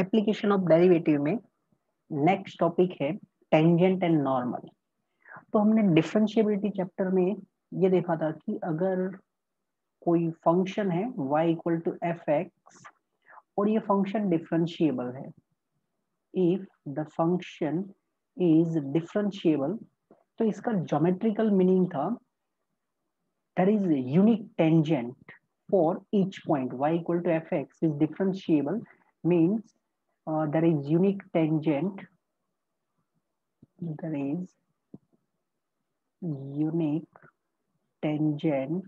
Application of derivative में next topic है tangent and normal तो हमने डिफरेंशिएबिलिटी चैप्टर में ये देखा था कि अगर कोई फ़ंक्शन है y equal to F X और ये फ़ंक्शन डिफरेंशिएबल है if the function is differentiable तो इसका ज्योमेट्रिकल मीनिंग था, there is a unique tangent for each point. y equal to fx is differentiable means uh, there is unique tangent there is unique tangent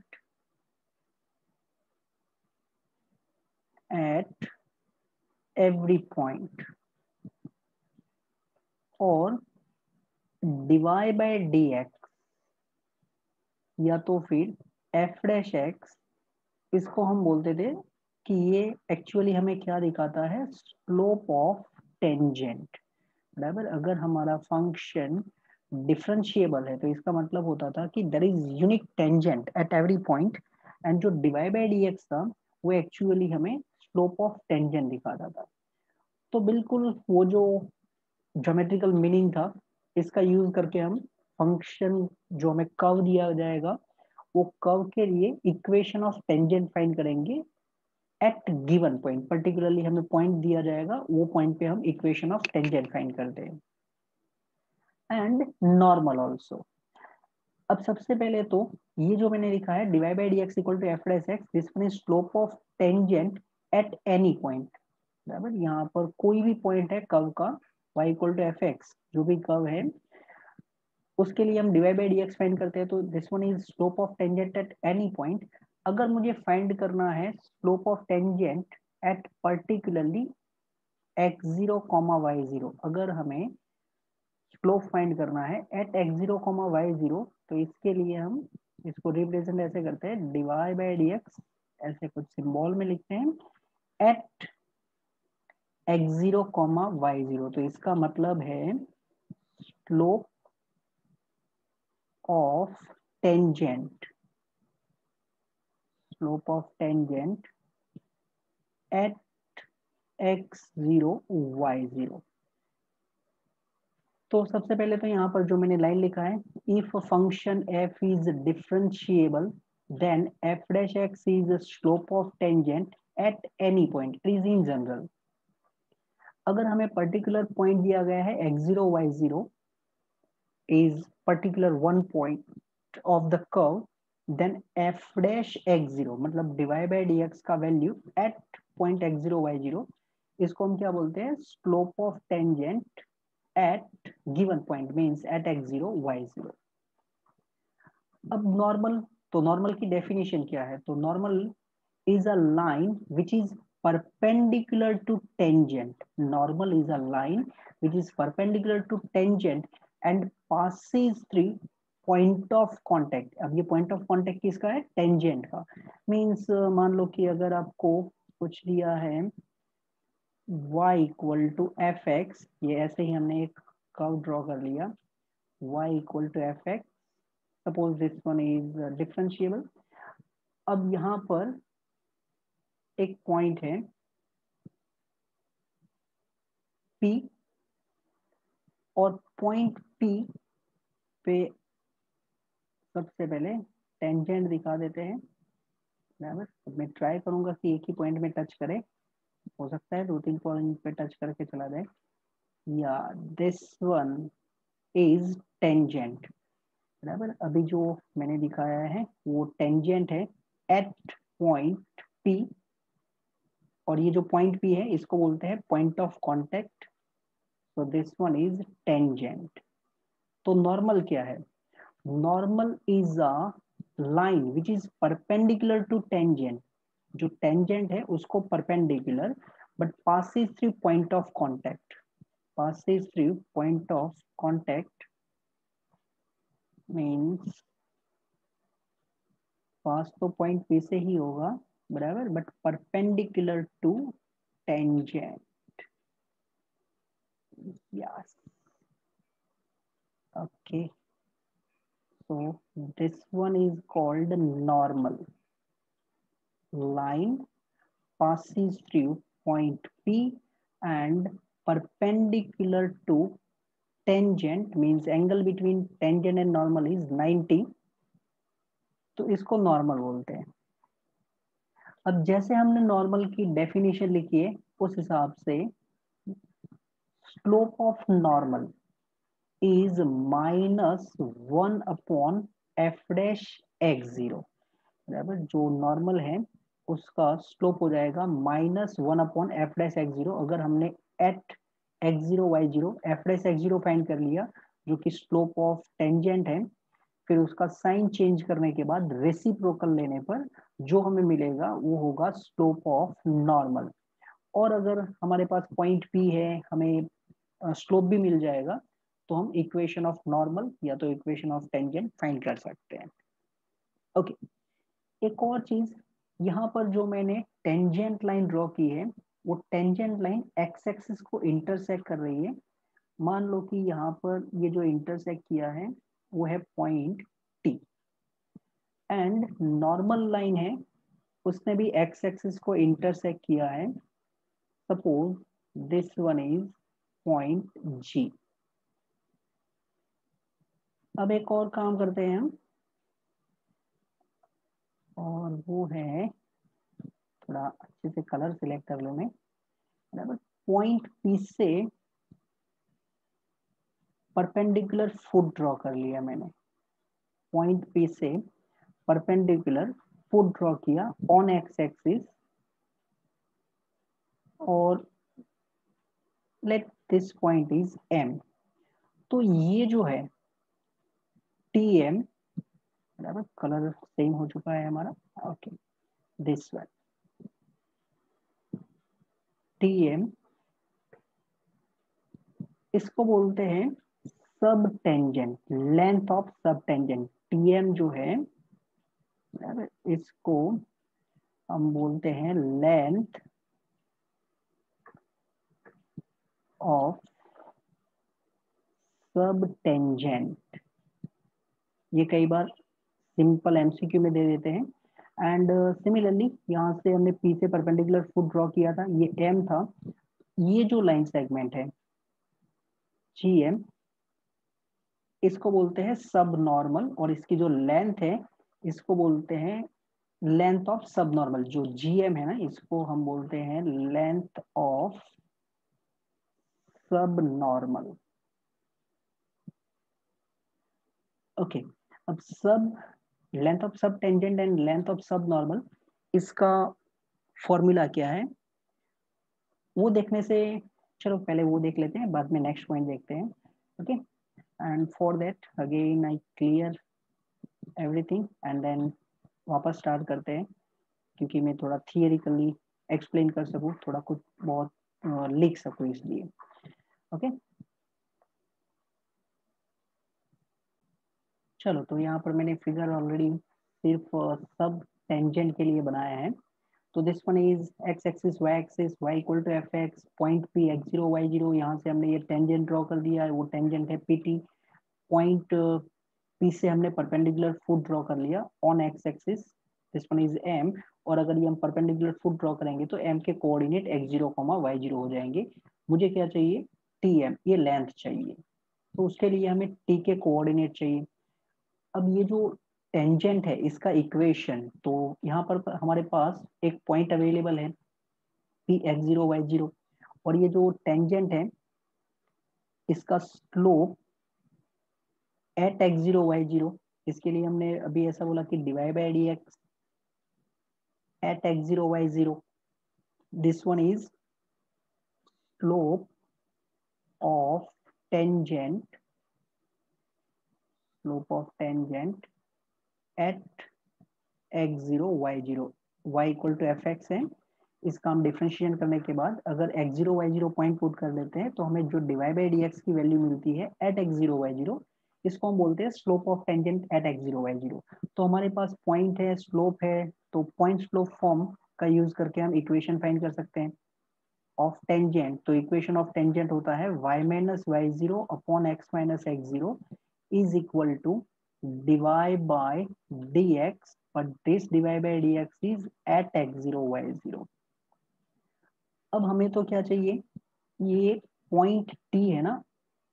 at every point or dy by dx या तो फिर F dash x इसको हम बोलते थे कि ये actually हमें क्या दिखाता है? स्लोप ऑफ़ टेंजेंट बराबर? अगर हमारा फ़ंक्शन डिफरेंशिएबल है तो इसका मतलब होता था कि there is unique tangent at every point and जो डिवाइड बाई डी एक्स था, वो एक्चुअली हमें स्लोप ऑफ़ टेंजेंट दिखाता था। तो बिल्कुल वो जो ज्योमेट्रिकल मीनिंग था, इसका यूज़ करके हम फ़ंक्शन जो हमें कव दिया जाएगा, वो कव के लिए इक्वेशन ऑफ़ टेंजेंट फाइंड करेंगे। एट गिवन पॉइंट पर्टिकुलरली हमें पॉइंट दिया जाएगा, वो पॉइंट पे हम इक्वेशन ऑफ़ टेंजेंट फाइंड करते हैं एंड नॉर्मल ऑल्सो अब सबसे पहले तो ये जो मैंने लिखा है divide by D X equal to F S X this one slope of tangent at any point बराबर? यहाँ पर कोई भी पॉइंट है कव का, y equal to F X जो भी कव है, उसके लिए हम divide by D X find करते हैं तो this one is slope of tangent at any point अगर मुझे फाइंड करना है slope of tangent at particularly X zero comma Y zero अगर हमें स्लोप फाइंड करना है at X zero comma Y zero तो इसके लिए हम इसको रिप्रेजेंट ऐसे करते हैं डिवाइड बाई डी एक्स ऐसे कुछ सिंबल में लिखते हैं at X zero comma Y zero तो इसका मतलब है slope of tangent. Slope of tangent at x0 y0 तो सबसे पहले तो यहाँ पर जो मैंने लाइन लिखा है if function f is differentiable then f dash x is slope of tangent at any point is in general अगर हमें पर्टिकुलर पॉइंट दिया गया है x0 y0 is particular one point of the curve then f dash x0 मतलब divide by dx का value at point x0 y0 इसको हम क्या बोलते हैं slope of tangent at given point means at x0 y0 अब normal तो normal की डेफिनेशन क्या है तो normal is a line which is perpendicular to tangent normal is a line which is perpendicular to tangent and passes through point of contact अब ये point of contact किसका है? टेंजेंट का। मींस मान लो कि अगर आपको कुछ दिया है, y equal to F X ये ऐसे ही हमने एक कर्व ड्रॉ कर लिया। y equal to F X suppose this one is differentiable अब यहाँ पर एक पॉइंट है, P, और पॉइंट P पे सबसे पहले टेंजेंट दिखा देते हैं। बराबर? मैं ट्राई करूँगा कि एक ही पॉइंट में टच करे। हो सकता है दो तीन पॉइंट पे टच करके चला जाए। या दिस वन इज़ टेंजेंट बराबर? अभी जो मैंने दिखाया है, वो टेंजेंट है एट पॉइंट पी और ये जो पॉइंट पी है, इसको बोलते हैं point of contact so this one is tangent तो नॉर्मल क्या है? Normal is a line which is perpendicular to tangent जो टेंजेंट है, उसको perpendicular but passes through point of contact passes through point of contact means pass to point पे से ही होगा, बराबर but perpendicular to tangent yes. Okay. So this one is called normal line passes through point p and perpendicular to tangent means angle between tangent and normal is 90 तो इसको normal बोलते हैं अब जैसे हमने नॉर्मल की डेफिनेशन लिखी है उस हिसाब से slope of normal is minus one upon F dash X zero बराबर, जो नॉर्मल है, उसका स्लोप हो जाएगा minus one upon F dash X zero अगर हमने at X zero Y zero F dash X zero find कर लिया, जो कि स्लोप ऑफ़ टेंजेंट है, फिर उसका साइन चेंज करने के बाद रेसिप्रोकल लेने पर जो हमें मिलेगा, वो होगा स्लोप ऑफ़ नॉर्मल और अगर हमारे पास पॉइंट पी है, हमें स्लोप भी मिल जाएगा तो हम इक्वेशन ऑफ़ नॉर्मल या तो इक्वेशन ऑफ़ टेंजेंट फाइंड कर सकते हैं। Okay okay. एक और चीज़, यहाँ पर जो मैंने टेंजेंट लाइन ड्रॉ की है, वो टेंजेंट लाइन एक्स एक्सिस को इंटरसेक्ट कर रही है। मान लो कि यहाँ पर ये जो इंटरसेक्ट किया है, वो है point T and normal line है, उसने भी एक्स एक्सिस को इंटरसेक्ट किया है। Suppose this one is point G अब एक और काम करते हैं हम। और वो है, थोड़ा अच्छे से कलर सिलेक्ट कर लो मैं। बराबर पॉइंट पी से परपेंडिकुलर फुट ड्रॉ कर लिया मैंने। पॉइंट पी से परपेंडिकुलर फुट ड्रॉ किया ऑन एक्स एक्सिस और let this point is M तो ये जो है टी एम बराबर? कलर सेम हो चुका है हमारा। Okay this one T M इसको बोलते हैं sub tangent length of sub tangent TM जो है इसको हम बोलते हैं लेंथ ऑफ़ सब टेंजेंट ये कई बार सिंपल एमसीक्यू में दे देते हैं। एंड सिमिलरली uh, यहाँ से हमने पी से परपेंडिकुलर फुट ड्रॉ किया था। ये एम था। ये जो लाइन सेगमेंट है जी एम इसको बोलते हैं सब नॉर्मल और इसकी जो लेंथ है इसको बोलते हैं लेंथ ऑफ़ सब नॉर्मल जो जी एम है ना इसको हम बोलते हैं length of sub normal okay अब sub length of sub tangent and length of sub normal इसका फॉर्मूला क्या है? वो देखने से, चलो पहले वो देख लेते हैं, बाद में नेक्स्ट पॉइंट देखते हैं okay and for for again I clear everything and then वापस स्टार्ट करते हैं, क्योंकि मैं थोड़ा थियरिकली एक्सप्लेन कर सकूँ, थोड़ा कुछ बहुत लिख सकूँ इसलिए ओके चलो तो यहाँ पर मैंने फिगर ऑलरेडी सिर्फ़ सब टेंजेंट के लिए बनाया है। तो this one is X axis Y axis Y equal to F X point P X zero Y zero यहाँ से हमने ये टेंजेंट ड्रॉ कर दिया है, वो टेंजेंट है पी टी पॉइंट पी से हमने परपेंडिकुलर फुट ड्रॉ कर लिया on X axis this one is M और अगर ये हम परपेंडिकुलर फुट ड्रॉ करेंगे तो एम के coordinate X zero comma Y zero हो जाएँगे। मुझे क्या चाहिए? टी एम ये लेंथ चाहिए। तो उसके लिए हमें टी के कोऑर्डिनेट चाहिए। अब ये जो टेंजेंट है, इसका इक्वेशन तो यहाँ पर हमारे पास एक पॉइंट अवेलेबल है P X zero Y zero और ये जो टेंजेंट है, इसका slope at X zero Y zero इसके लिए हमने अभी ऐसा बोला कि divide by D X at X zero Y zero this one is slope of tangent slope of tangent at X zero Y zero Y equal to F X है। इसका हम डिफ्रेंशिएशन करने के बाद अगर X zero Y zero point put कर देते हैं तो हमें जो डिवाइड बाई एक्स की वैल्यू मिलती है at X zero Y zero इसको हम बोलते हैं slope of tangent at X zero Y zero तो हमारे पास पॉइंट है स्लोप है तो पॉइंट स्लोप फॉर्म का यूज़ करके हम इक्वेशन फाइंड कर सकते हैं। ऑफ़ टेंजेंट तो इक्वेशन ऑफ़ टेंजेंट होता है Y minus Y zero upon X minus X zero is equal to divide by dx, but this divide by dx is at x0 y0 अब हमें तो क्या चाहिए? ये पॉइंट टी है ना?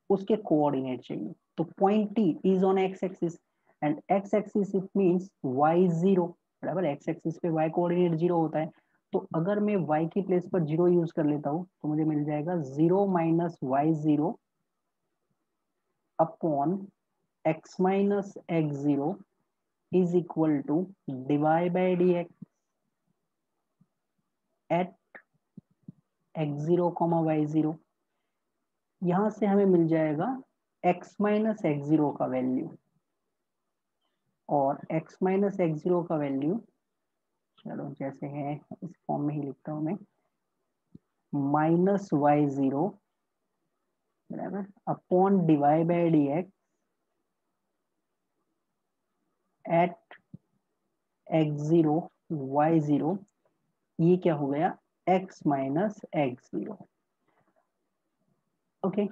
उसके कोऑर्डिनेट चाहिए। तो point T is on X axis and X axis it means Y zero बराबर एक्स एक्सिस पे वाई कोऑर्डिनेट ज़ीरो होता है। तो अगर मैं वाई की प्लेस पर ज़ीरो यूज़ कर लेता हूँ तो मुझे मिल जाएगा zero minus Y zero upon minus X zero is equal to divide by D X at X zero comma Y zero यहाँ से हमें मिल जाएगा x माइनस एक्स ज़ीरो का वैल्यू और x माइनस एक्स ज़ीरो का वैल्यू चलो जैसे है, इस फॉर्म में ही लिखता हूँ मैं माइनस वाई ज़ीरो बराबर upon divide by d x at x zero y zero ये क्या हो गया? X minus x zero okay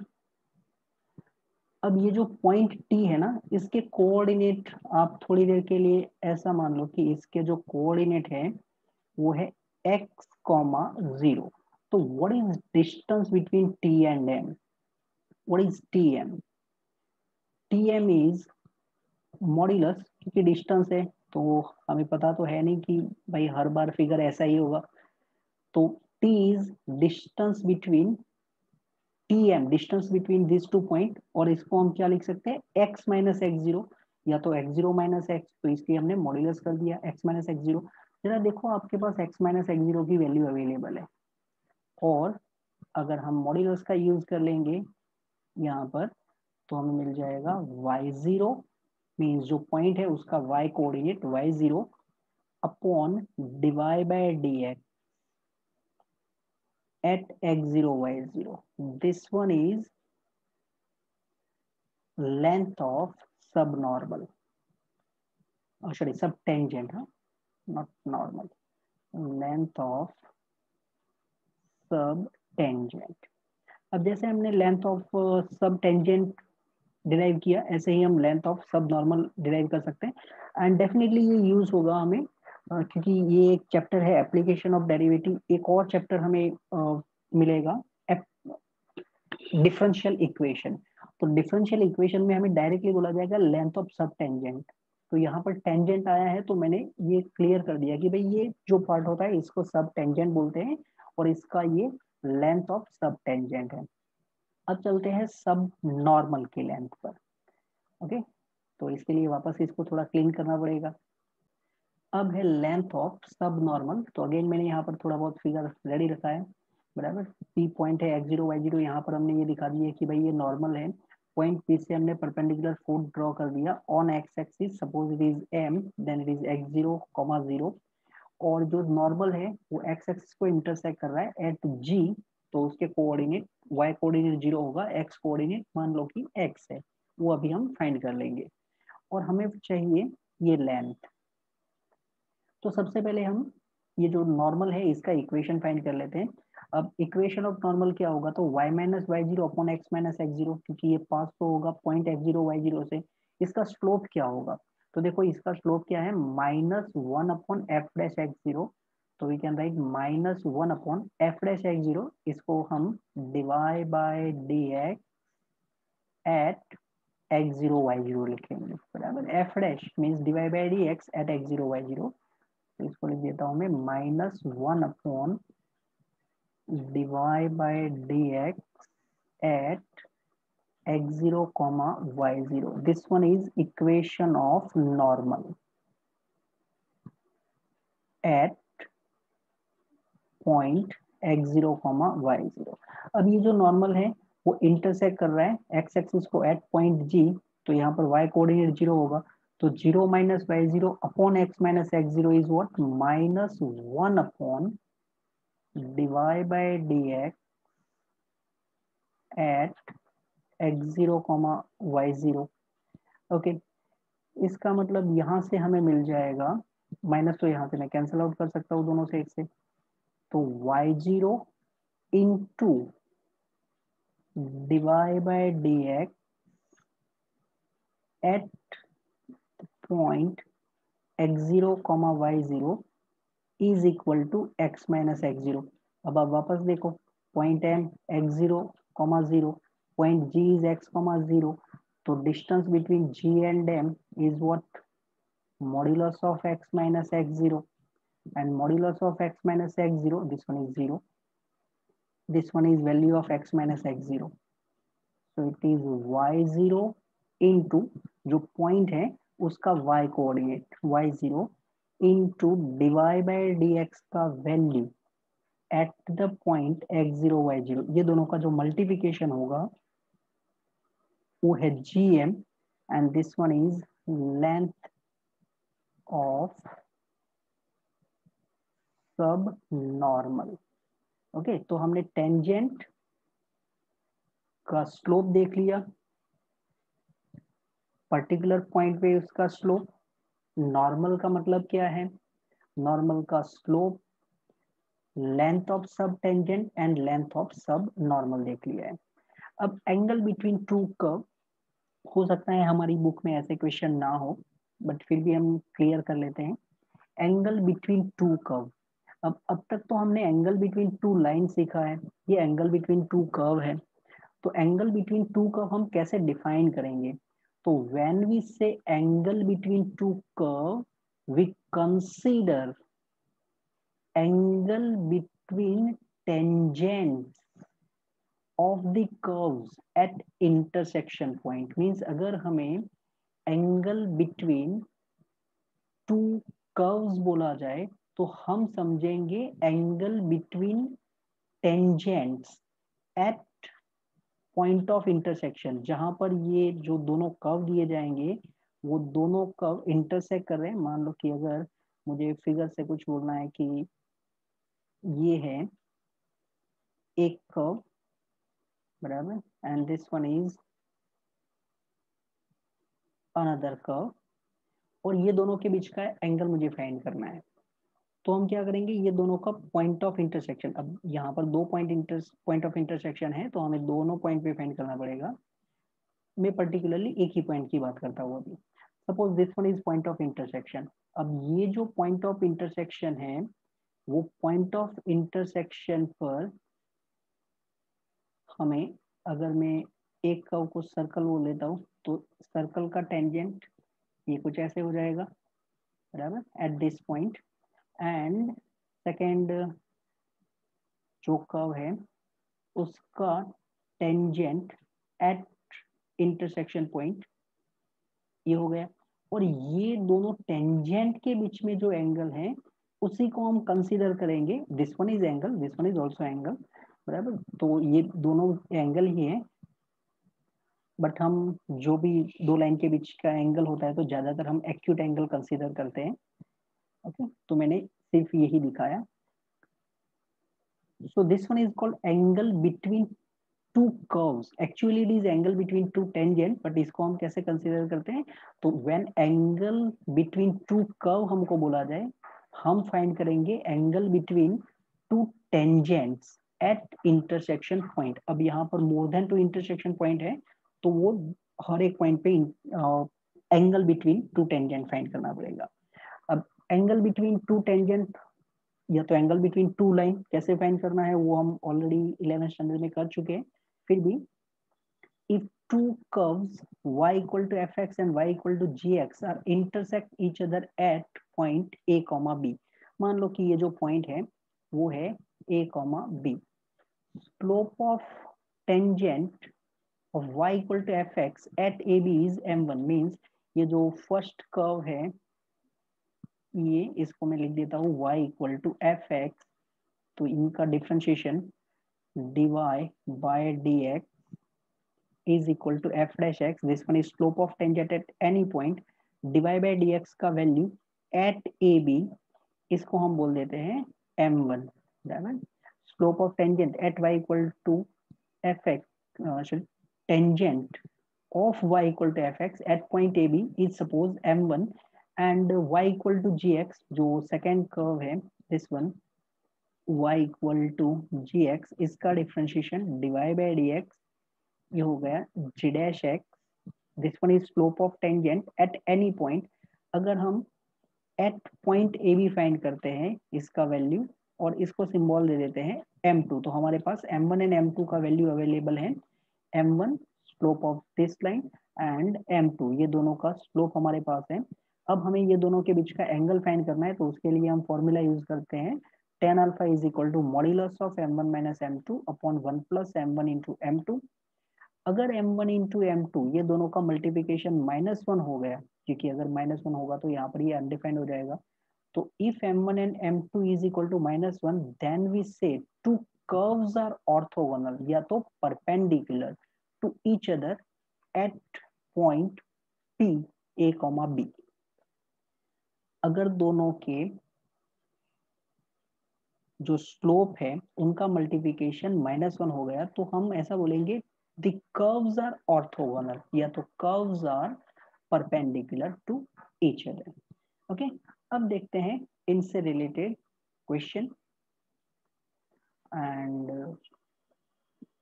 अब ये जो पॉइंट टी है ना, इसके कोऑर्डिनेट आप थोड़ी देर के लिए ऐसा मान लो कि इसके जो कोऑर्डिनेट है, वो है एक्स कॉमा ज़ीरो तो what is distance between T and M T M T M is modulus क्योंकि डिस्टेंस है तो हमें पता तो है नहीं कि भाई हर बार फिगर ऐसा ही होगा। तो t is distance between T M distance between this two point और इसको हम क्या लिख सकते हैं? X माइनस एक्स ज़ीरो या तो x ज़ीरो माइनस एक्स तो इसकी हमने मॉड्यूलस कर दिया, x माइनस एक्स ज़ीरो जरा देखो आपके पास x माइनस एक्स ज़ीरो की वैल्यू अवेलेबल है। और अगर हम मॉड्यूलस का यूज़ कर लेंगे, यहाँ पर तो हमें मिल जाएगा y ज़ीरो मीन्स जो पॉइंट है उसका y coordinate y zero upon divide by d x at x zero y zero this one is length of subnormal sorry subtangent हा not normal length of subtangent अब जैसे हमने length of सब tangent derive किया, ऐसे ही हम length of सब नॉर्मल डिराइव कर सकते हैं। एंड डेफिनेटली ये यूज़ होगा हमें क्योंकि ये एक चैप्टर है एप्लीकेशन ऑफ़ डेरिवेटिव एक और चैप्टर हमें मिलेगा डिफरेंशियल इक्वेशन तो डिफरेंशियल इक्वेशन में हमें डायरेक्टली बोला जाएगा लेंथ ऑफ़ सब टेंजेंट तो यहाँ पर टेंजेंट आया है तो मैंने ये क्लियर कर दिया कि भाई ये जो पार्ट होता है, इसको सब टेंजेंट बोलते हैं, और इसका ये लेंथ ऑफ़ सब टेंजेंट है। अब चलते हैं सब नॉर्मल की लेंथ पर ओके तो इसके लिए वापस इसको थोड़ा क्लीन करना पड़ेगा। अब है लेंथ ऑफ़ सब नॉर्मल तो अगेन मैंने यहाँ पर थोड़ा बहुत फिगर रेडी रखा है, बराबर? पी पॉइंट है एक्स ज़ीरो वाई ज़ीरो यहाँ पर हमने ये दिखा दिया कि भाई ये नॉर्मल है। पॉइंट पी से हमने परपेंडिकुलर फोर्थ ड्रॉ कर दिया। On x axis suppose it is M then it is x zero comma zero और जो नॉर्मल है, वो एक्स एक्सिस को इंटरसेक्ट कर रहा है एट जी तो उसके कोऑर्डिनेट वाई कोऑर्डिनेट ज़ीरो होगा एक्स कोऑर्डिनेट मान लो कि एक्स है, वो अभी हम फाइंड कर लेंगे। और हमें चाहिए ये लेंथ तो सबसे पहले हम ये जो नॉर्मल है, इसका इक्वेशन फाइंड कर लेते हैं। अब इक्वेशन ऑफ़ नॉर्मल क्या होगा? तो y minus y zero upon x minus x zero क्योंकि ये पास तो होगा point x zero y zero से। इसका स्लोप क्या होगा? तो देखो, इसका स्लोप क्या है? Minus one upon f dash x zero तो we can write minus one upon f dash x zero इसको हम divide by d x at x zero y zero लिखेंगे। बराबर f dash means divide by d x at x zero y zero तो इसको लिख देता हूँ मैं minus one upon divide by dx at x0 comma y0 this one is equation of normal at point x0 comma y0 अब ये जो normal है, वो इंटरसेक्ट कर रहा है, एक्स एक्सिस को एट पॉइंट जी तो यहाँ पर y कोऑर्डिनेट ज़ीरो होगा। तो zero minus y zero upon x minus x zero is what? Minus one upon divide by dx at x0 comma y0 okay, इसका मतलब यहाँ से हमें मिल जाएगा, माइनस तो यहाँ से मैं कैंसिल आउट कर सकता हूँ दोनों से एक से। तो y0 zero into divide by d x at point x zero comma y zero is equal to x minus x zero अब आप वापस देखो point m x zero comma zero point g is x comma zero so distance between g and m is what modulus of x minus x zero and modulus of x minus x zero this one is zero this one is value of x minus x zero so it is y zero into जो point है उसका y coordinate y zero into dy by dx का value at the point x zero y zero ये दोनों का जो multiplication होगा वो है gm and this one is length of subnormal okay तो हमने टेंजेंट का स्लोप देख लिया। पर्टिकुलर पॉइंट पे उसका स्लोप नॉर्मल का मतलब क्या है? नॉर्मल का slope length of subtangent and length of subnormal देख लिया है। अब एंगल बिटवीन टू कर्व हो सकता है हमारी बुक में ऐसे क्वेश्चन ना हो बट फिर भी हम क्लियर कर लेते हैं। एंगल बिटवीन टू कर्व अब अब तक तो हमने एंगल बिटवीन टू लाइन सीखा है। ये एंगल बिटवीन टू कर्व है। तो एंगल बिटवीन टू कर्व हम कैसे डिफाइन करेंगे? तो when we say angle between two curve we consider angle between tangent of the curves at intersection point means अगर हमें एंगल बिटवीन टू कर्व्स बोला जाए तो हम समझेंगे angle between tangents at point of intersection जहाँ पर ये जो दोनों कर्व दिए जाएँगे, वो दोनों कर्व इंटरसेक्ट कर रहे हैं। मान लो कि अगर मुझे फिगर से कुछ बोलना है कि ये है एक कर्व बराबर? And this one is another curve और ये दोनों के बीच का एंगल मुझे फाइंड करना है। तो हम क्या करेंगे, ये दोनों का पॉइंट ऑफ़ इंटरसेक्शन अब यहाँ पर दो point inter point of intersection है तो हमें दोनों पॉइंट पे फाइंड करना पड़ेगा। मैं पर्टिकुलरली एक ही पॉइंट की बात करता हूँ अभी। Suppose this one is point of intersection अब ये जो पॉइंट ऑफ़ इंटरसेक्शन है, वो पॉइंट ऑफ़ इंटरसेक्शन पर हमें, अगर मैं एक कर्व को सर्कल वो लेता हूँ तो सर्कल का टेंजेंट ये कुछ ऐसे हो जाएगा, बराबर? At this point and second जो कर्व है, उसका टेंजेंट एट इंटरसेक्शन पॉइंट ये हो गया। और ये दोनों टेंजेंट के बीच में जो एंगल है, उसी को हम कंसीडर करेंगे। This one is angle this one is also angle बराबर? तो ये दोनों एंगल ही है। बट हम जो भी दो लाइन के बीच का एंगल होता है तो ज़्यादातर हम एक्यूट एंगल कंसीडर करते हैं। ओके? तो मैंने सिर्फ़ यही दिखाया। So this one is called angle between two curves. Actually, it is angle between two tangent but इसको हम कैसे कंसीडर करते हैं? तो when angle between two curve हमको बोला जाए, हम फाइंड करेंगे angle between two tangents at intersection point अब यहाँ पर more than two intersection point है तो वो हर एक पॉइंट पे angle between two tangent find करना पड़ेगा। एंगल बिटवीन टू टेंजेंट या तो एंगल बिटवीन टू लाइन कैसे फाइन करना है, वो हम ऑलरेडी इलेवन स्टैंडर्ड में कर चुके हैं। फिर भी if two curves y equal to f and y equal to g are intersect each other at point A comma मान लो कि ये जो पॉइंट है, वो है A comma B slope of tangent of y equal to f x at A B is m one means ये जो फ़र्स्ट कर्व है ये इसको मैं लिख देता हूँ y equal to f x तो इनका differentiation dy by dx is equal to f dash x. This one is slope of tangent at any point. Dy by dx का वैल्यू at ab, इसको हम बोल देते हैं m1 बराबर slope of tangent at y equal to f x tangent of y equal to f x at point ab is suppose m1 and y equal to g x जो second curve है this one y equal to g x इसका differentiation divide by d x ये हो गया g dash x this one is slope of tangent at any point अगर हम eight point ए भी find करते हैं, इसका वैल्यू और इसको सिम्बॉल दे देते हैं एम टू तो हमारे पास m one and m two का वैल्यू अवेलेबल है. M one slope of this line and m2 ये दोनों का स्लोप हमारे पास है. अब हमें ये दोनों के बीच का एंगल फाइंड करना है तो उसके लिए हम फॉर्मूला यूज़ करते हैं। Tan alpha is equal to modulus of m one minus m two upon one plus m one into m two अगर m one into m two ये दोनों का मल्टीप्लीकेशन माइनस वन हो गया, क्योंकि अगर माइनस वन होगा तो यहाँ पर ये अनडिफाइंड हो जाएगा। तो if m one and m two is equal to minus one then we say two curves are orthogonal या तो perpendicular to each other at point P A comma B अगर दोनों के जो स्लोप है, उनका मल्टीप्लिकेशन माइनस वन हो गया तो हम ऐसा बोलेंगे द कर्व्स आर ऑर्थोगोनल या तो curves are perpendicular to each other okay अब देखते हैं इनसे related question and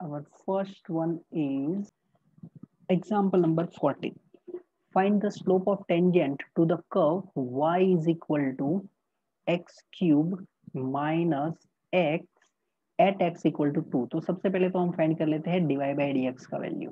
our first one is example number 40 find the slope of tangent to the curve y is equal to x cube minus x at x equal to 2 तो सबसे पहले तो हम find कर लेते हैं dy by dx का value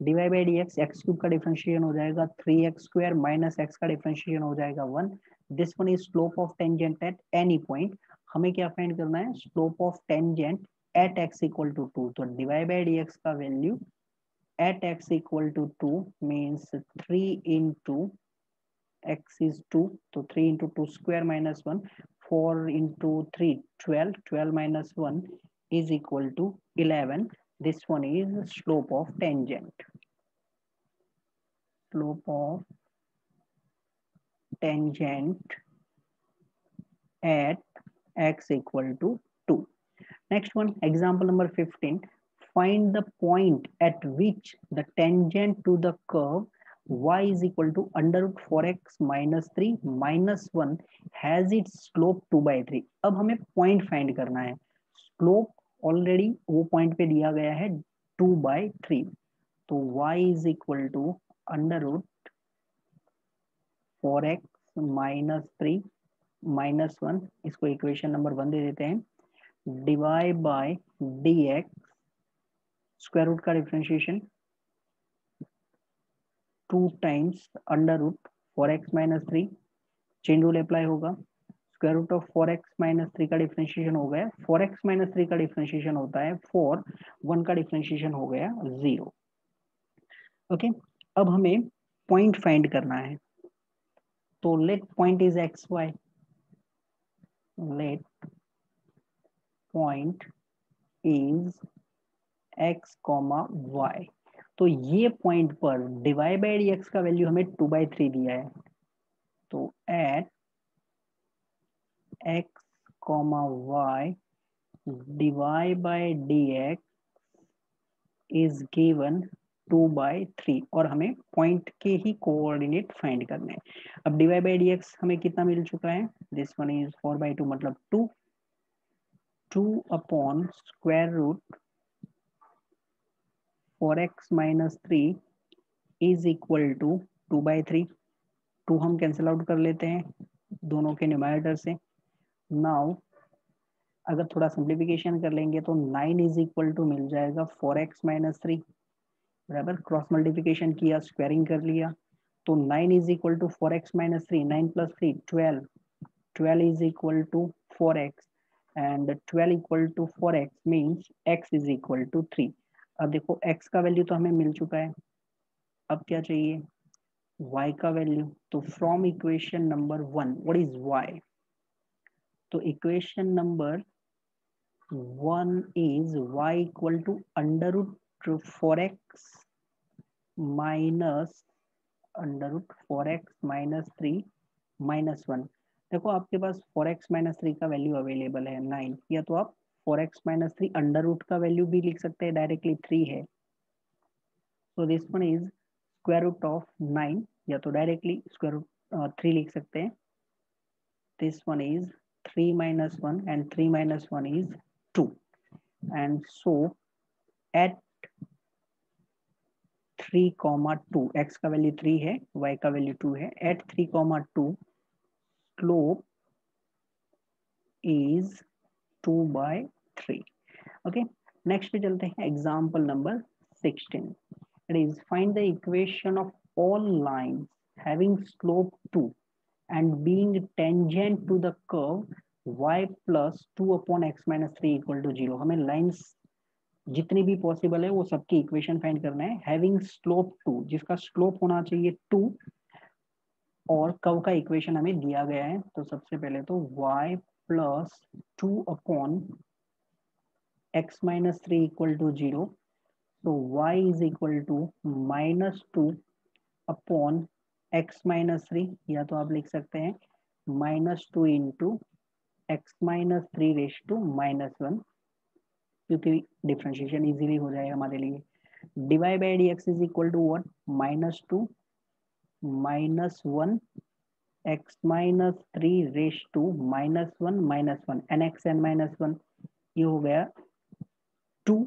dy by dx, x cube का डिफरेंशिएशन हो जाएगा 3x स्क्वायर माइनस x का डिफरेंशिएशन हो जाएगा 1 this one is slope of tangent at any point हमें क्या फाइंड करना है? Slope of tangent at x equal to 2 तो dy by dx का value at x equal to 2 means 3 into x is 2 so 3 into 2 square minus 1 4 into 3 12 12 minus 1 is equal to 11 this one is slope of tangent. Slope of tangent at x equal to 2 next one example number 15 find the point at which the tangent to the curve y is equal to under root 4x minus 3 minus 1 has its slope 2 by 3 अब हमें point find करना है slope already वो point पे दिया गया है 2 by 3 तो y is equal to under root 4x minus 3 minus 1 इसको इक्वेशन नंबर वन दे देते हैं divide by dx square root का differentiation two times under root four x minus three chain rule apply होगा। Square root of four x minus three का differentiation हो गया। Four x minus three का differentiation होता है। फोर वन का differentiation हो गया ज़ीरो ओके अब हमें पॉइंट फाइंड करना है। तो let point is x y let point is x comma y. तो ये पॉइंट पर डिवाइड बाई डी एक्स का वैल्यू हमें टू बाई थ्री दिया है। तो at x comma y divide by d x is given two by three. और हमें पॉइंट के ही कोऑर्डिनेट फाइंड करने हैं। अब डिवाइड बाई डी एक्स हमें कितना मिल चुका है? This one is four by two मतलब two. Two upon square root 4x minus three is equal to two by three two हम कैंसिल आउट कर लेते हैं, दोनों के न्यूमरेटर से। नाउ अगर थोड़ा सिंप्लीफिकेशन कर लेंगे तो नाइन इज़ इक्वल टू मिल जाएगा फोर एक्स माइनस थ्री बराबर क्रॉस मल्टीप्लिकेशन किया स्क्वायरिंग कर लिया। तो nine is equal to four x minus three nine plus three twelve twelve is equal to four x and twelve equal to four x means x is equal to three अब देखो, x का value तो हमें मिल चुका है। अब क्या चाहिए? y का वैल्यू तो from equation number one what is y? तो equation number one is y equal to under root four x minus under root four x minus three minus one देखो, आपके पास फोर एक्स माइनस थ्री का value available है nine या तो आप four x minus three under root का value भी लिख सकते हैं डायरेक्टली थ्री है। So this one is square root of nine या तो डायरेक्टली स्क्वायर रूट थ्री लिख सकते हैं। This one is three minus one and three minus one is two and so at three comma two x का value three है y का value two है। At three comma two slope is 2 by 3 okay next पे चलते हैं example number sixteen it is find the equation of all lines having slope 2 and being tangent to the curve y plus 2 upon x minus 3 equal to 0 हमें lines जितनी भी possible है, वो सबकी equation find करना है। हैविंग स्लोप 2 जिसका slope होना चाहिए 2 और कव का इक्वेशन हमें दिया गया है तो सबसे पहले तो y plus two upon x minus 3 equal to 0 so y is equal to minus 2 upon x minus three या तो आप लिख सकते हैं minus two into x minus three raise to minus one क्योंकि डिफ्रेंशिएशन इजीली हो जाएगा हमारे लिए। Divide by d x is equal to one minus two minus one x minus three raise to minus one minus one n x n minus one ये हो गया two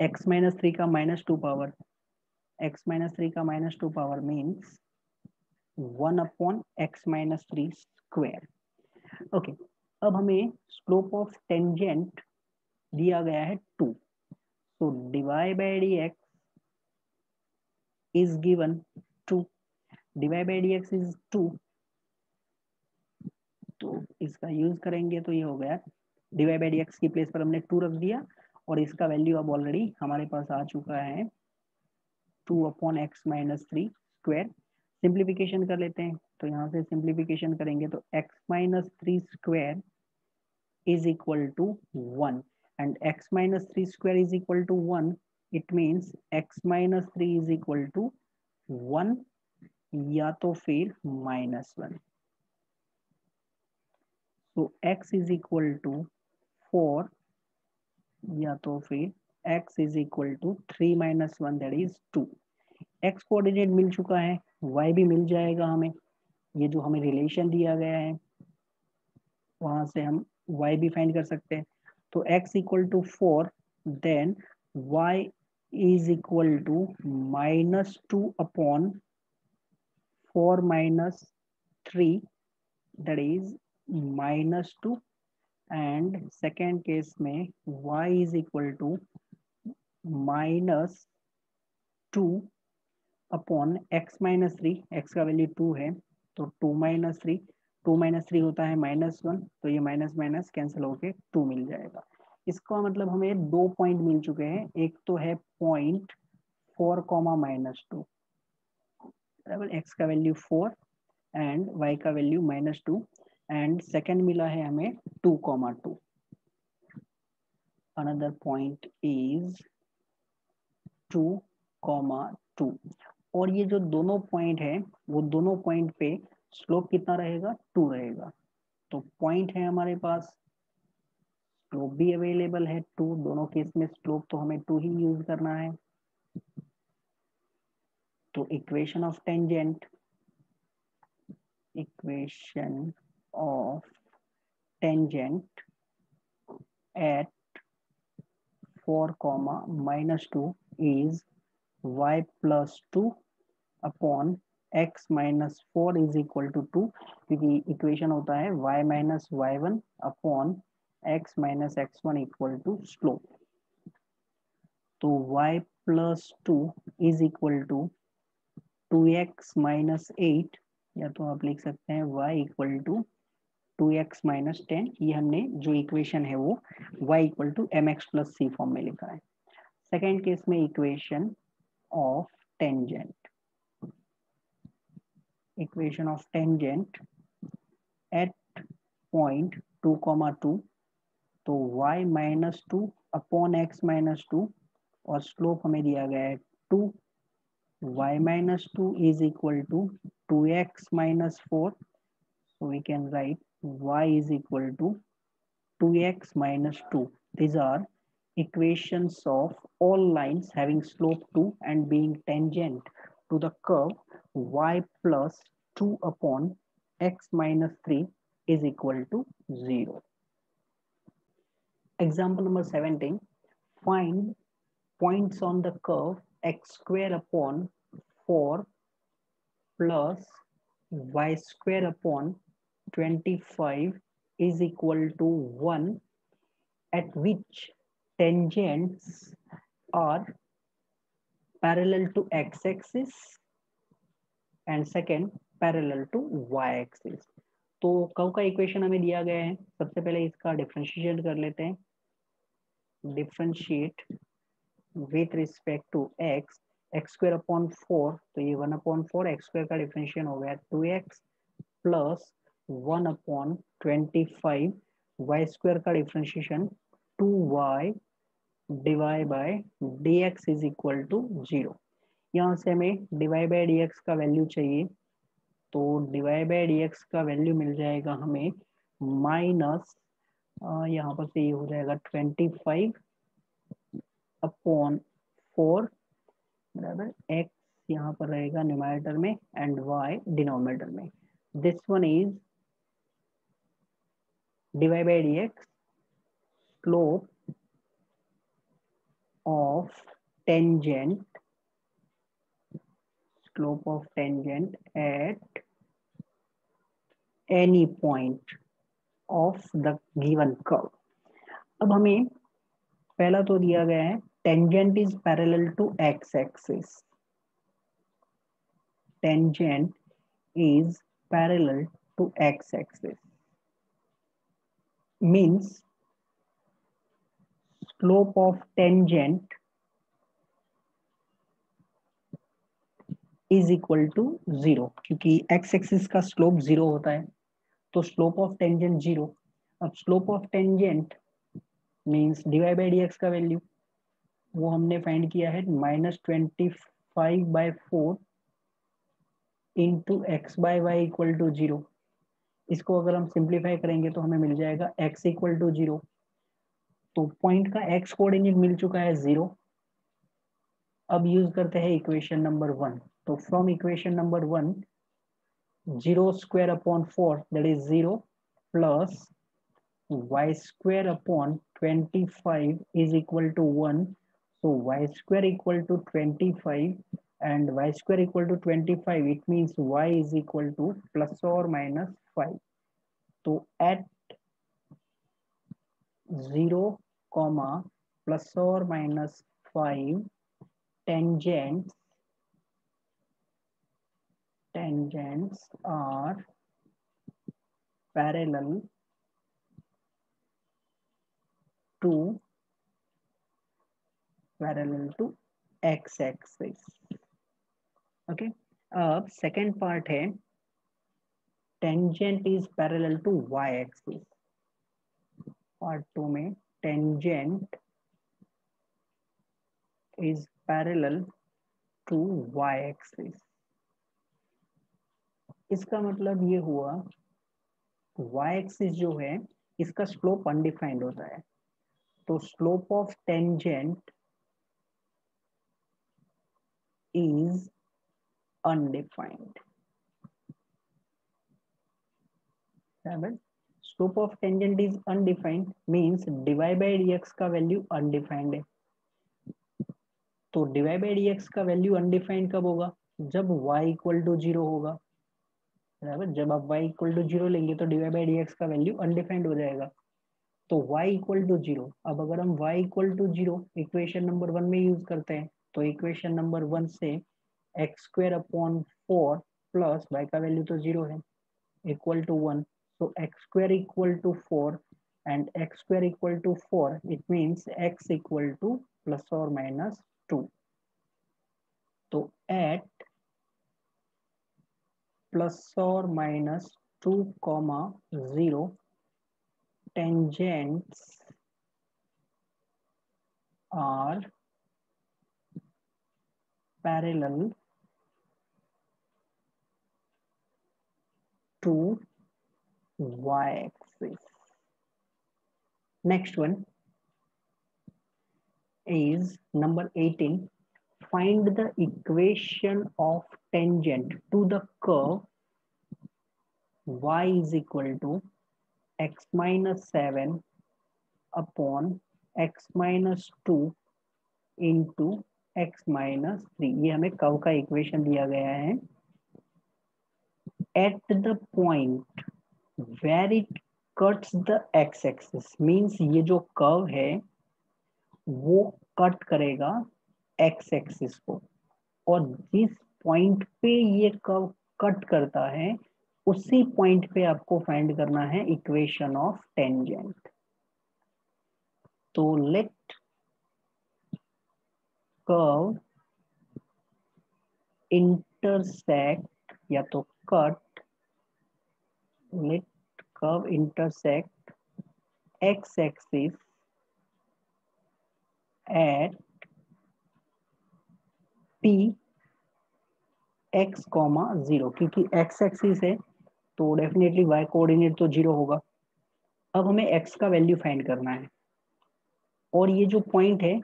x minus three का minus two power x minus 3 का minus 2 power means 1 upon x minus 3 square. Okay, अब हमें slope of tangent दिया गया है 2. So divide by dx is 2. Divide by dx is 2. तो इसका यूज़ करेंगे तो ये हो गया डिवाइड बाई डी एक्स की प्लेस पर हमने टू रख दिया और इसका वैल्यू अब ऑलरेडी हमारे पास आ चुका है two upon x minus three square simplification कर लेते हैं तो यहाँ से सिंप्लीफिकेशन करेंगे तो x minus three square is equal to one and x minus three square is equal to one it means x minus three is equal to one या तो फिर माइनस वन तो x is equal to four या तो फिर x is equal to three minus one that is two x coordinate मिल चुका है, y भी मिल जाएगा हमें। ये जो हमें रिलेशन दिया गया है, वहाँ से हम y भी फाइंड कर सकते हैं। तो x equal to four then y is equal to minus 2 upon 4 minus 3 that is minus 2 and second case में y is equal to minus two upon x minus three x का value two है तो two minus three two minus three होता है minus one तो ये minus minus cancel होके two मिल जाएगा। इसका मतलब हमें दो पॉइंट मिल चुके हैं, एक तो है point four comma minus two बराबर एक्स का वैल्यू फोर एंड वाई का value minus two and second मिला है हमें two comma two another point is two comma two और ये जो दोनों पॉइंट है, वो दोनों पॉइंट पे स्लोप कितना रहेगा? टू रहेगा. तो पॉइंट है हमारे पास स्लोप भी अवेलेबल है टू दोनों केस में स्लोप तो हमें टू ही यूज़ करना है. तो equation of tangent equation of tangent at four comma minus two is y plus two upon x minus four is equal to two क्योंकि इक्वेशन होता है y minus y one upon x minus x one equal to slope तो y plus two is equal to two x minus eight या तो आप लिख सकते हैं y equal to two x minus ten ये हमने जो इक्वेशन है वो y equal to m x plus c form में लिखा है। सेकेंड केस में equation of tangent equation of tangent at point two comma two तो y minus two upon x minus two और स्लोप हमें दिया गया है two y minus 2 is equal to 2x minus 4. So we can write y is equal to 2x minus 2. These are equations of all lines having slope 2 and being tangent to the curve y plus 2 upon x minus 3 is equal to 0. Example number 17, find points on the curve x square upon four plus y square upon twenty five is equal to one at which tangents are parallel to x axis and second parallel to y axis तो curve का equation हमें दिया गया है। सबसे पहले इसका differentiate कर लेते हैं। Differentiate with respect to x x square upon four तो ये one upon four x square का डिफ्रेंशिएशन हो गया two x plus one upon twenty five y square का differentiation two y dy by d x is equal to zero यहाँ से हमें dy by D x का वैल्यू चाहिए तो डिवाई बाय डी एक्स का वैल्यू मिल जाएगा हमें माइनस यहाँ पर से ये हो जाएगा ट्वेंटी फाइव अपॉन फोर बराबर एक्स यहाँ पर रहेगा न्यूमरेटर में एंड वाई डिनोमिनेटर में। This one is divide by d x slope of tangent slope of tangent at any point of अब हमें पहला तो दिया गया है tangent is parallel to x axis tangent is parallel to x axis means slope of tangent equal to zero क्योंकि x axis का slope zero होता है तो स्लोप ऑफ़ टेंजेंट ज़ीरो अब slope of tangent means dy by d x का value वो हमने find किया है minus twenty five by four into x by y equal to zero इसको अगर हम सिंप्लीफाई करेंगे तो हमें मिल जाएगा एक्स इक्वल टू ज़ीरो तो पॉइंट का एक्स कोऑर्डिनेट मिल चुका है ज़ीरो अब यूज़ करते हैं इक्वेशन नंबर वन तो from equation number one zero square upon four that is zero plus y square upon 25 is equal to 1 so y square equal to 25 and y square equal to 25 it means y is equal to plus or minus 5 so at 0 comma plus or minus 5 tangents tangents are parallel to parallel to x axis okay? अब second part है tangent is parallel to y axis part two में, tangent is parallel to y axis इसका मतलब ये हुआ y axis जो है, इसका स्लोप अनडिफाइंड होता है. तो slope of tangent is undefined slope of tangent is undefined means dy by dx का वैल्यू अनडिफाइंड है तो डिवाई बाई dx का वैल्यू अनडिफाइंड कब होगा? जब y इक्वल टू ज़ीरो होगा। बराबर? जब आप y इक्वल टू ज़ीरो लेंगे तो डिवाई बाई dx का वैल्यू अनडिफाइंड हो जाएगा। तो y इक्वल टू ज़ीरो अब अगर हम y equal to zero equation number one में यूज़ करते हैं तो इक्वेशन नंबर वन से x square upon four plus y का वैल्यू तो ज़ीरो है equal to one so x square equal to four and x square equal to four it mean x equal to plus और minus two तो at plus और minus two comma zero tangents are parallel to y-axis. Next one is number 18. Find the equation of tangent to the curve y is equal to x minus 7 upon x minus 2 into x minus 3 ये हमें curve का equation दिया गया है। At the point where it cuts the x axis means ये जो curve है, वो कट करेगा एक्स एक्सिस को। और जिस पॉइंट पे ये कर्व कट करता है, उसी पॉइंट पे आपको फाइंड करना है इक्वेशन ऑफ़ टेंजेंट तो लेट कर्व इंटरसेक्ट या तो cut let curve intersect x axis at p x comma zero क्योंकि एक्स एक्सिस है तो डेफिनेटली वाई कोऑर्डिनेट तो ज़ीरो होगा। अब हमें एक्स का वैल्यू फाइंड करना है। और ये जो पॉइंट है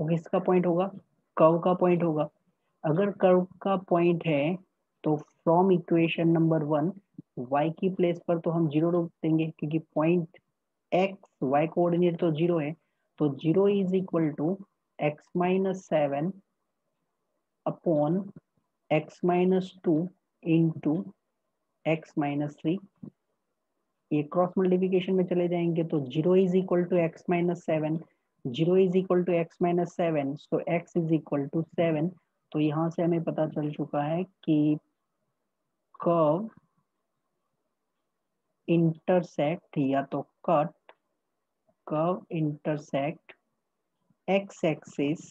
वो किसका पॉइंट होगा कर्व का पॉइंट होगा। अगर कर्व का पॉइंट है तो from equation number one y की प्लेस पर तो हम ज़ीरो रोक देंगे, क्योंकि पॉइंट एक्स वाई कोऑर्डिनेट तो ज़ीरो है। तो zero is equal to x minus seven upon x minus two into x minus three ये क्रॉस मल्टीप्लीकेशन में चले जाएँगे तो zero is equal to x minus seven zero is equal to x minus seven, so x is equal to seven तो यहाँ से हमें पता चल चुका है कि कर्व इंटरसेक्ट या तो cut curve intersect x axis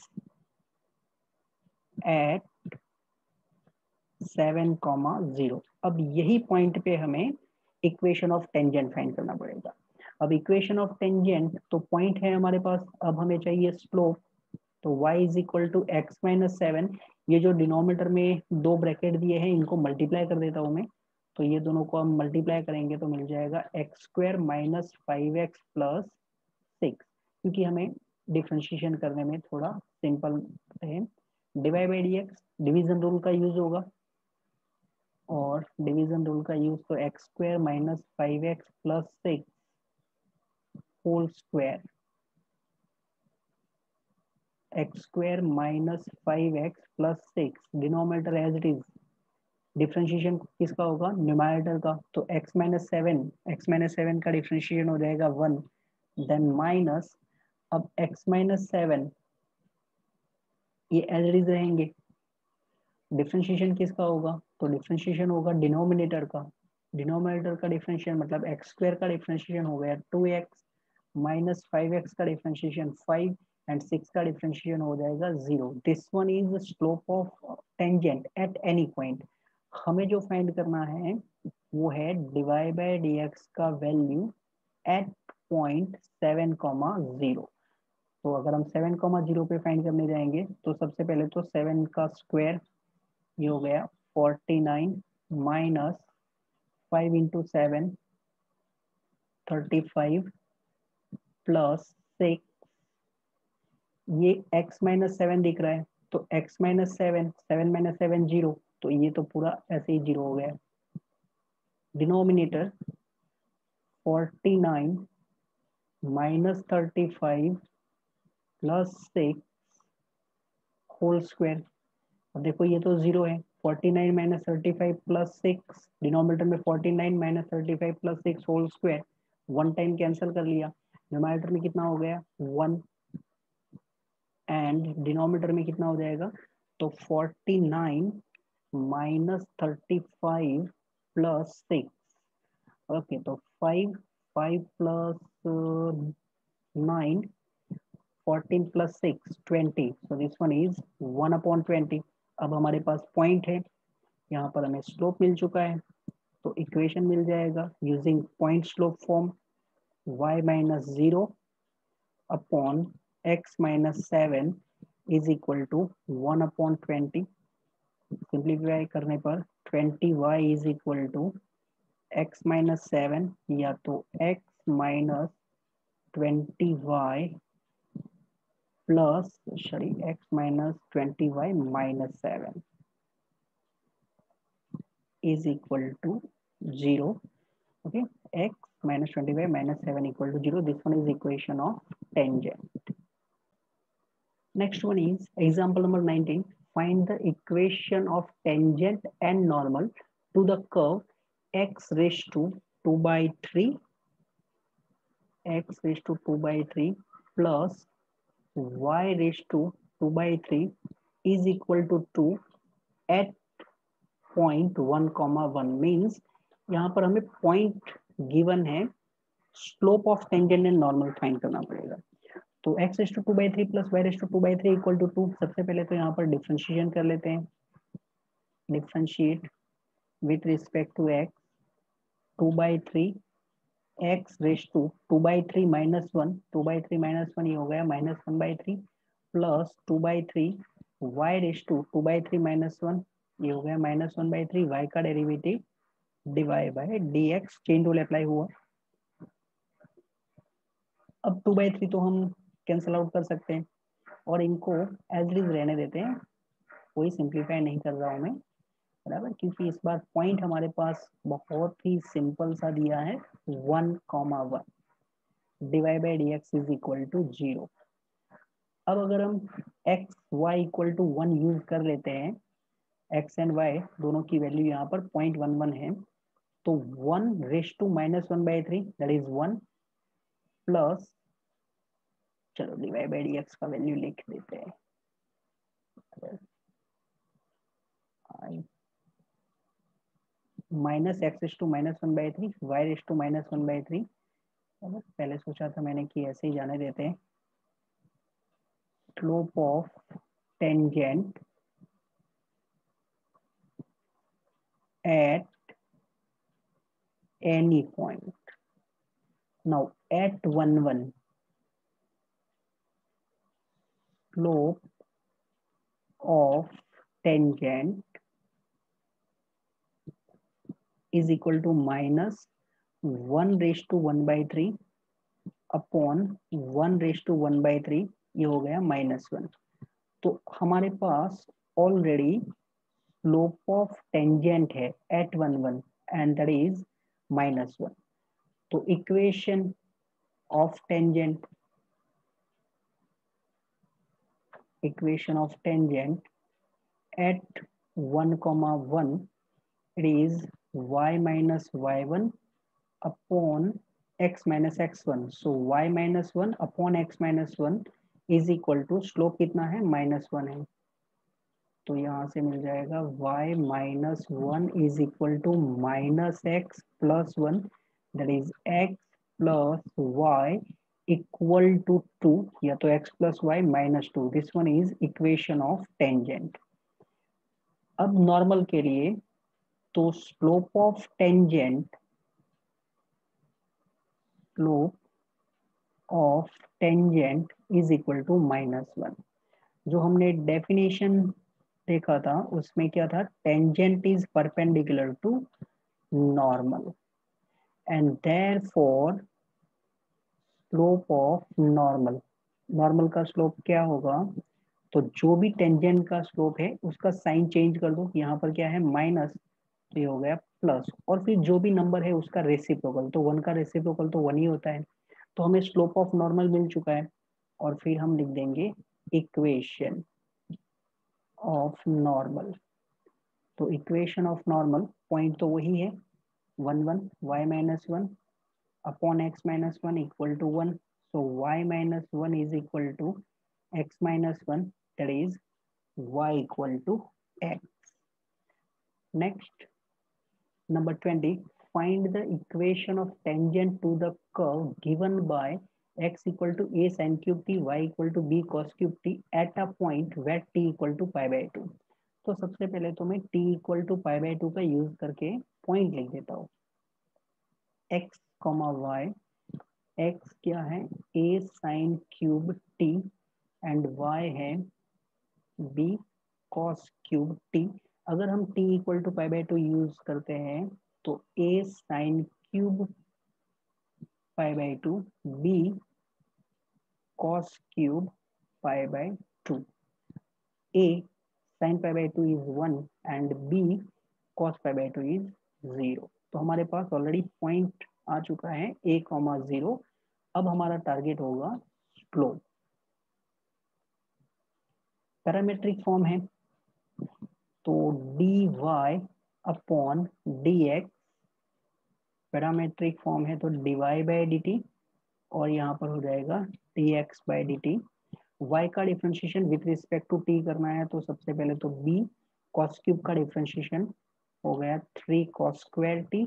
at seven comma zero अब यही पॉइंट पे हमें इक्वेशन ऑफ़ टेंजेंट फाइंड करना पड़ेगा। अब इक्वेशन ऑफ़ टेंजेंट तो पॉइंट है हमारे पास, अब हमें चाहिए स्लोप तो y is equal to x minus seven ये जो डिनोमीटर में दो ब्रैकेट दिए हैं, इनको मल्टीप्लाई कर देता हूँ मैं तो ये दोनों को हम मल्टीप्लाई करेंगे तो मिल जाएगा x square minus five x plus six क्योंकि हमें डिफ्रेंशिएशन करने में थोड़ा सिंपल है। Divide by d x division rule का यूज़ होगा, और डिवीज़न रूल का यूज़ तो x square minus five x plus six whole square x square minus five x plus six denominator as it is differentiation किसका होगा? Numerator का। तो x minus seven x minus seven का differentiation हो जाएगा one then minus अब x minus seven ये as it is रहेंगे। डिफ्रेंशिएशन किसका होगा? तो डिफ्रेंशिएशन होगा डिनोमिनेटर का। डिनोमिनेटर का डिफ्रेंशिएशन मतलब एक्स स्क्वायर का डिफ्रेंशिएशन हो गया two x minus five x का डिफ्रेंशिएशन फाइव एंड सिक्स का डिफ्रेंशिएशन हो जाएगा zero this one is slope of tangent at any point हमें जो फाइंड करना है, वो है डिवाइड बाय डी एक्स का value at point seven comma zero तो अगर हम सेवन कॉमा ज़ीरो पे फाइंड करने जाएँगे तो सबसे पहले तो सेवन का स्क्वायर ये हो गया forty nine minus five into seven thirty five plus six, ये x माइनस सेवन दिख रहा है तो x minus seven seven minus seven zero तो ये तो पूरा ऐसे ही ज़ीरो हो गया denominator forty nine minus thirty five plus six whole square अब देखो ये तो ज़ीरो है forty nine minus thirty five plus six denominator में forty nine minus thirty five plus six whole square one time cancel कर लिया। Numerator में कितना हो गया? वन एंड डिनोमीटर में कितना हो जाएगा? तो forty nine minus thirty five plus six okay तो five five plus nine fourteen plus six twenty so this one is one upon twenty अब हमारे पास पॉइंट है। यहाँ पर हमें स्लोप मिल चुका है। तो इक्वेशन मिल जाएगा using point slope form y minus 0 upon x minus 7 is equal to 1 upon 20 simplify करने पर 20y is equal to x minus 7 या तो x minus 20y plus sorry x minus 20y minus 7 is equal to 0 okay x minus 25 minus 7 equal to 0. This one is equation of tangent. Next one is example number 19. Find the equation of tangent and normal to the curve x raised to 2 by 3 x raise to two by three plus y raise to two by three is equal to two eight point one comma one means यहाँ पर हमें point given है slope of tangent and normal find करना पड़ेगा। तो x raise to two by three plus y raise to two by three equal to two सबसे पहले तो यहाँ पर डिफ्रेंशिएशन कर लेते हैं। Differentiate with respect to x two by three x raise to two by three minus one two by three minus one ये हो गया minus one by three plus two by three y raise to two by three minus one ये हो गया minus one by three y का derivative divide by d x chain rule apply हुआ। अब to by three तो हम cancel out कर सकते हैं। और इनको एज इज़ रहने देते हैं। कोई सिंप्लीफाई नहीं कर रहा हूँ मैं। बराबर? क्योंकि इस बार पॉइंट हमारे पास बहुत ही सिंपल सा दिया है। One comma one divide by d x is equal to zero अब अगर हम x y equal to one use कर लेते हैं। एक्स एंड वाई दोनों की वैल्यू यहाँ पर पॉइंट वन वन है। तो one raise to minus one by three that is one plus चलो डिवाइड बाई डी एक्स का वैल्यू लिख देते हैं। Minus x is to minus one by three y is to minus one by three पहले सोचा था मैंने कि ऐसे ही जाने देते हैं। Slope of tangent at any point. Now, at 1 1 slope of tangent is equal to minus 1 raised to 1 by 3 upon 1 raise to 1 by three ये हो गया माइनस वन तो हमारे पास ऑलरेडी स्लोप ऑफ़ टेंजेंट है at one one and that is minus one तो equation of tangent equation of tangent at 1 comma 1 it is y minus y1 upon x minus x1 so y minus 1 upon x minus 1 is equal to slope कितना है minus 1 है तो यहाँ से मिल जाएगा y minus one is equal to minus x plus one that is x plus y equal to two या तो x plus y minus two this one is equation of tangent अब नॉर्मल के लिए तो slope of tangent slope of tangent is equal to minus one जो हमने definition देखा था, उसमें क्या था? Tangent is perpendicular to normal and therefore slope of normal normal का स्लोप क्या होगा? तो जो भी टेंजेंट का स्लोप है, उसका साइन चेंज कर दो। यहाँ पर क्या है? माइनस ये हो गया प्लस और फिर जो भी नंबर है, उसका रेसिप्रोकल तो वन का रेसिप्रोकल तो वन ही होता है। तो हमें स्लोप ऑफ़ नॉर्मल मिल चुका है। और फिर हम लिख देंगे इक्वेशन ऑफ़ नॉर्मल तो इक्वेशन ऑफ़ नॉर्मल पॉइंट तो वही है one one y minus one upon x minus one equal to one so y minus 1 is equal to x minus 1 that is y equal to x next number 20 find the equation of tangent to the curve given by x equal to a sin cube t, y equal to b cos cube t at a point where t equal to pi by 2 तो सबसे पहले तो मैं t equal to pi by two का use करके point लिख देता हूँ। X कॉमा वाई x क्या है? A sine cube t and y है b cos क्यूब t अगर हम t equal to pi by two use करते हैं तो a sine cube pi by two b cos cube pi by two a, sin pi by 2 is 1 and b, cos pi by 2 is 0 तो हमारे पास already point आ चुका है a comma zero अब हमारा टारगेट होगा स्लोप पैरामेट्रिक फॉर्म है. तो d y upon d x parametric form है तो d y by d t और यहाँ पर हो जाएगा t x by d t y का differentiation with respect to t करना है तो सबसे पहले तो बी कॉस क्यूब का डिफ्रेंशिएशन हो गया three cos square t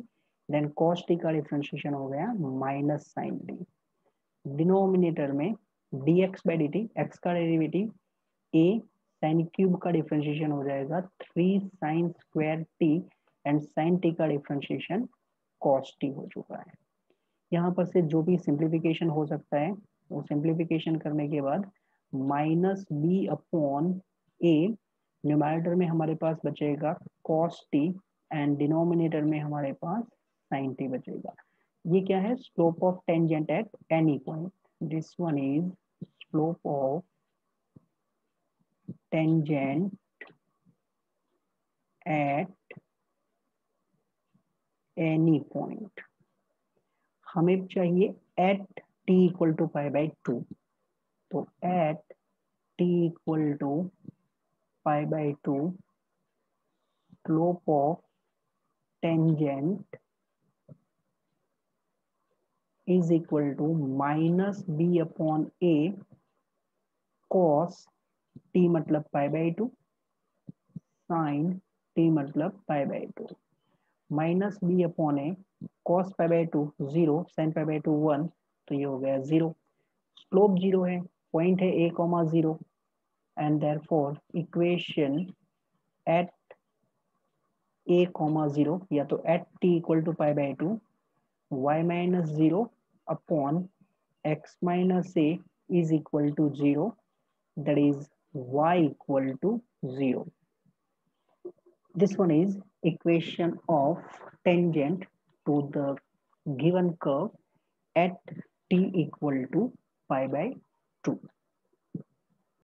then cos t का डिफ्रेंशिएशन हो गया माइनस साइन टी डिनोमिनेटर में d x by d t x का डेरिवेटिव ए साइन क्यूब का डिफ्रेंशिएशन हो जाएगा three sine square t and sine t का डिफ्रेंशिएशन कॉस टी हो चुका है। यहाँ पर से जो भी सिंप्लीफिकेशन हो सकता है सिंप्लीफिकेशन करने के बाद minus b upon a numerator में हमारे पास बचेगा कॉस टी एंड डिनोमिनेटर में हमारे पास साइन टी बचेगा। ये क्या है? Slope of tangent at any point this one is slope of tangent at any point हमें चाहिए at t equal to pi by two तो at t equal to pi by two slope of tangent is equal to minus b upon a cos t मतलब pi by two sine t मतलब pi by two minus b upon a cos pi by two zero sine pi by two one तो ये हो गया zero slope zero है point है a comma zero and therefore equation at a comma zero या तो at t equal to five by two y minus zero upon x minus a is equal to zero that is y equal to zero this one is equation of tangent to the given curve at t equal to pi by 2